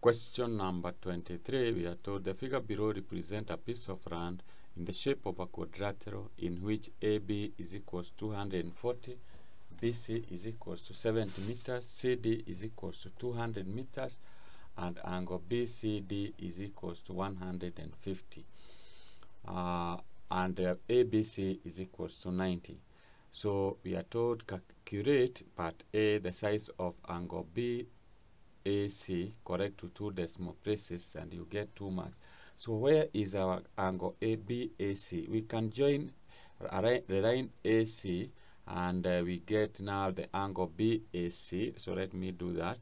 Question number 23, we are told the figure below represent a piece of land in the shape of a quadrilateral in which AB is equals to 240, BC is equals to 70 meters, CD is equals to 200 meters, and angle BCD is equals to 150. Uh, and uh, ABC is equals to 90. So we are told calculate part A the size of angle BAC correct to two decimal places and you get two marks. So where is our angle ABAC? We can join the line AC and uh, we get now the angle BAC. So let me do that.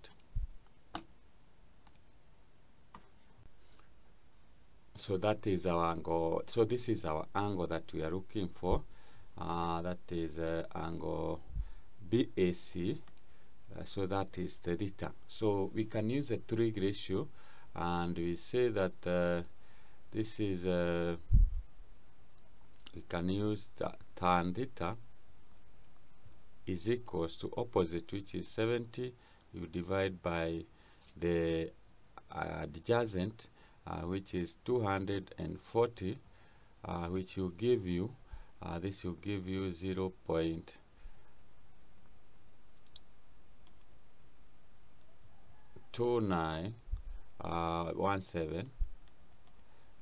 So that is our angle. So this is our angle that we are looking for. Uh, that is uh, angle BAC. Uh, so that is the theta. So we can use a trig ratio and we say that uh, this is uh, we can use tan theta is equals to opposite which is 70 you divide by the uh, adjacent uh, which is 240 uh, which will give you this will give you 0 0.2917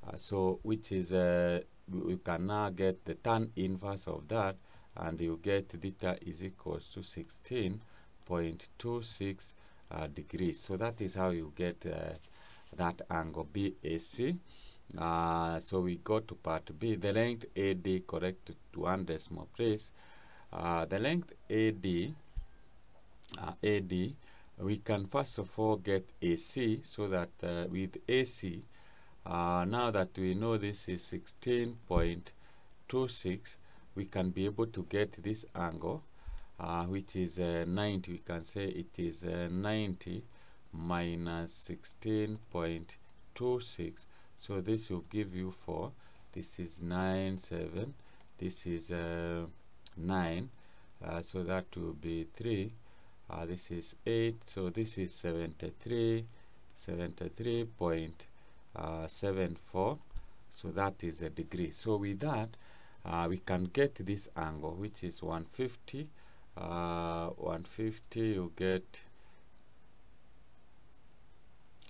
uh, so which is uh, we can now get the tan inverse of that and you get theta is equals to 16.26 uh, degrees. So that is how you get uh, that angle BAC uh, so we go to part B. The length AD correct to one decimal place. Uh, the length AD AD we can first of all get AC so that with AC uh, now that we know this is 16.26 we can be able to get this angle uh, which is uh, 90 we can say it is uh, 90 minus 16.26 so this will give you 4 this is 9 7 this is uh, 9 uh, so that will be 3 this is 8 so this is 73 73 point uh, 74 so that is a degree. So with that uh, we can get this angle which is 150 uh, 150 you get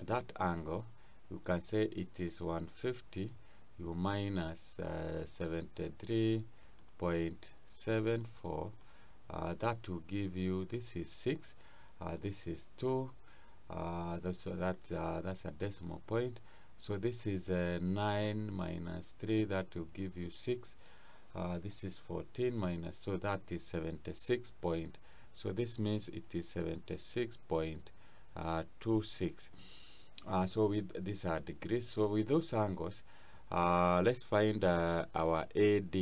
that angle. You can say it is 150 you minus uh, 73.74 uh, that will give you this is 6 uh, this is 2 so that that's a decimal point. So this is uh, 9 minus 3 that will give you 6 uh, this is 14 minus so that is 76 point. So this means it is 76.26 uh, so with these are degrees. So with those angles uh, let's find uh, our AD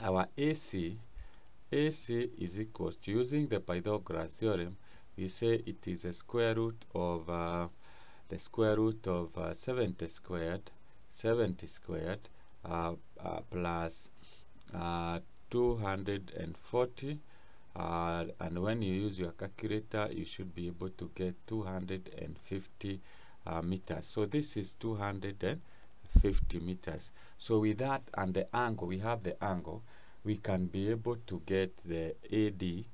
our AC AC is equals to using the Pythagoras theorem we say it is a square root of uh, the square root of uh, 70 squared 70 squared uh, uh, plus, uh, 240 uh, and when you use your calculator you should be able to get 250 uh, meters. So this is 250 meters. So with that and the angle we have the angle we can be able to get the AD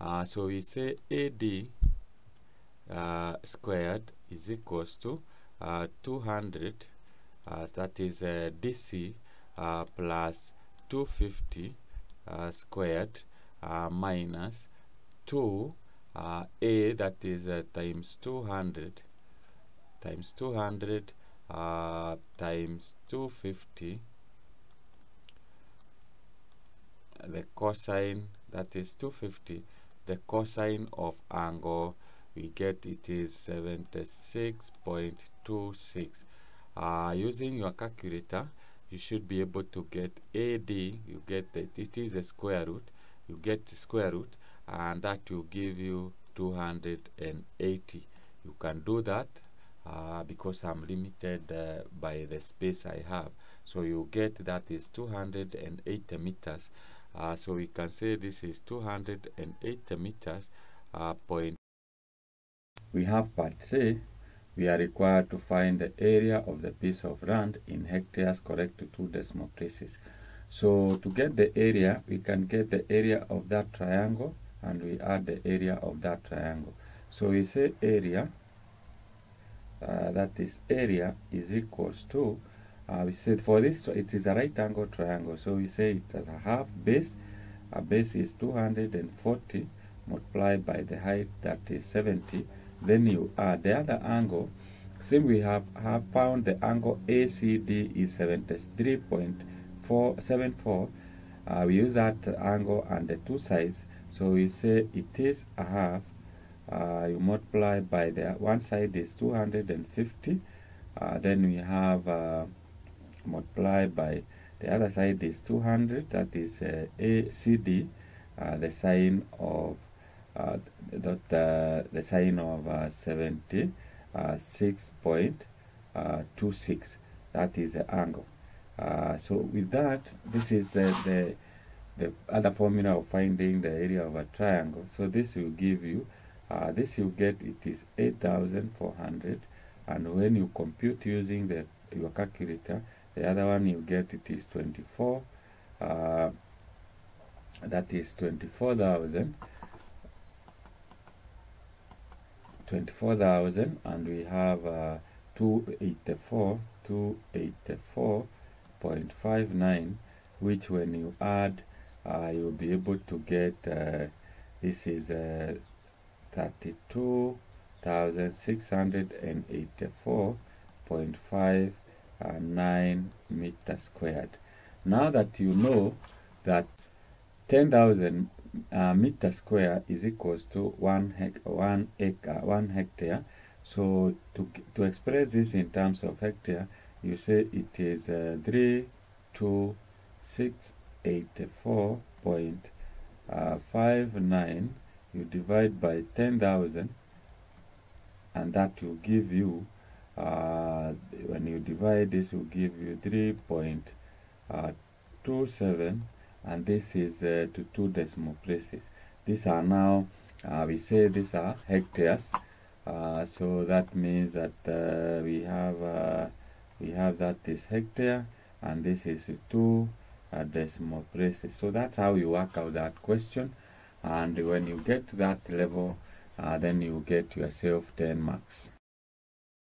uh, so we say AD uh, squared is equals to uh, 200 uh, that is uh, DC uh, plus 250 uh, squared minus 2 A that is times 200 times 200 times 250 the cosine that is 250 the cosine of angle we get it is 76.26 uh, using your calculator you should be able to get AD you get that it is a square root you get the square root and that will give you 280 you can do that uh, because I'm limited uh, by the space I have. So you get that is 280 meters uh, so we can say this is 280 meters uh, point we have part C we are required to find the area of the piece of land in hectares correct to two decimal places. So to get the area, we can get the area of that triangle and we add the area of that triangle. So we say area, uh, that is area is equals to, uh, we said for this, it is a right angle triangle. So we say it has a half base, a base is 240 multiplied by the height that is 70. Then you add the other angle. Since we have, have found the angle ACD is 73.474, uh, we use that angle and the two sides. So we say it is a half uh, you multiply by the one side is 250 uh, then we have uh, multiply by the other side is 200 that is uh, ACD uh, the sine of uh, uh, the sine of 76.26 that is the angle. So with that this is the the other formula of finding the area of a triangle. So this will give you uh, this you get it is 8400 and when you compute using the your calculator the other one you get it is 24 uh, that is 24,000 24,000 and we have uh, 284 284.59 which when you add uh, you'll be able to get uh, this is uh, 32,684.59 meters squared. Now that you know that 10,000 uh, meter square is equals to one, hec one, acre, one hectare, so to, to express this in terms of hectare, you say it is uh, 32684.59 you divide by 10,000 and that will give you uh, you divide this will give you 3.27 uh, and this is uh, to two decimal places. These are now uh, we say these are hectares uh, so that means that uh, we have we have that is hectare and this is two decimal places. So that's how you work out that question and when you get to that level uh, then you get yourself 10 marks